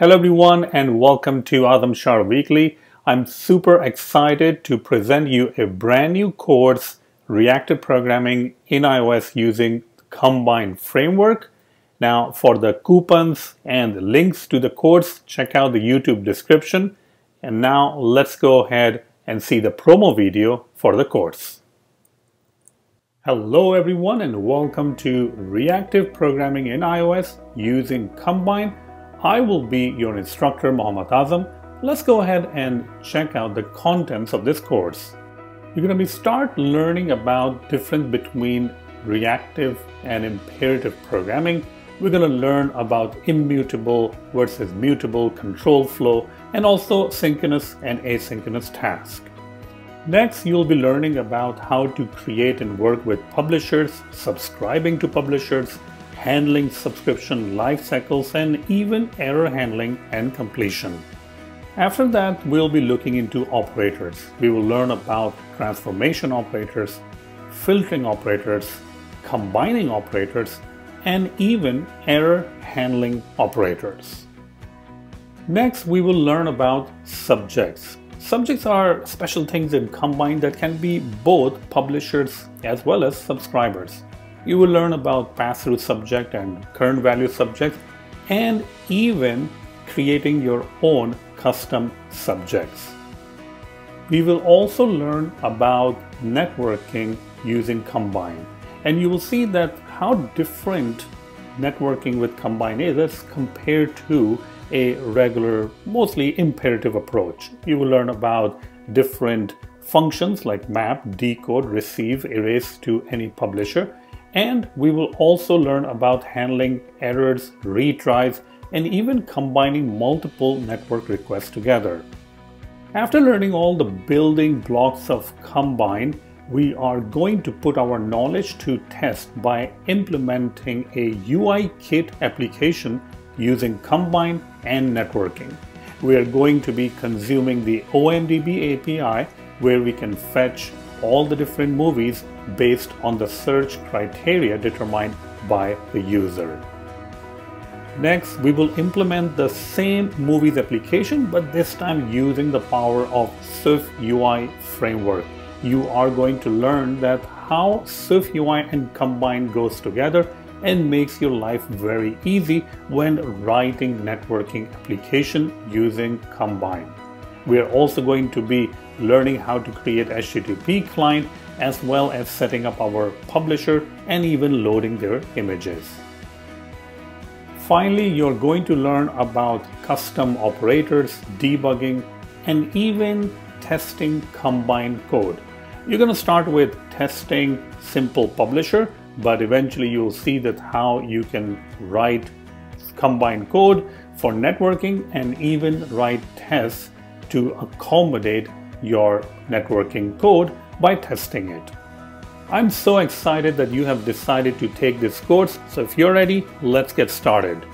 Hello everyone and welcome to AzamSharp Weekly. I'm super excited to present you a brand new course, Reactive Programming in iOS using Combine Framework. Now for the coupons and links to the course, check out the YouTube description. And now let's go ahead and see the promo video for the course. Hello everyone and welcome to Reactive Programming in iOS using Combine I will be your instructor, Mohammad Azam. Let's go ahead and check out the contents of this course. You're going to be start learning about difference between reactive and imperative programming. We're going to learn about immutable versus mutable control flow and also synchronous and asynchronous task. Next, you'll be learning about how to create and work with publishers, subscribing to publishers, handling subscription life cycles, and even error handling and completion. After that, we'll be looking into operators. We will learn about transformation operators, filtering operators, combining operators, and even error handling operators. Next, we will learn about subjects. Subjects are special things in Combine that can be both publishers as well as subscribers. You will learn about pass-through subject and current value subjects and even creating your own custom subjects. We will also learn about networking using Combine and you will see that how different networking with Combine is as compared to a regular, mostly imperative approach. You will learn about different functions like map, decode, receive, erase to any publisher and we will also learn about handling errors, retries, and even combining multiple network requests together. After learning all the building blocks of Combine, we are going to put our knowledge to test by implementing a UIKit application using Combine and networking. We are going to be consuming the OMDB API where we can fetch all the different movies based on the search criteria determined by the user. Next, we will implement the same movies application, but this time using the power of Swift UI framework. You are going to learn that how SwiftUI and Combine goes together and makes your life very easy when writing networking application using Combine. We are also going to be learning how to create HTTP client as well as setting up our publisher and even loading their images. Finally, you're going to learn about custom operators, debugging, and even testing Combine code. You're going to start with testing simple publisher, but eventually you'll see that how you can write Combine code for networking and even write tests to accommodate your networking code by testing it. I'm so excited that you have decided to take this course, so if you're ready, let's get started.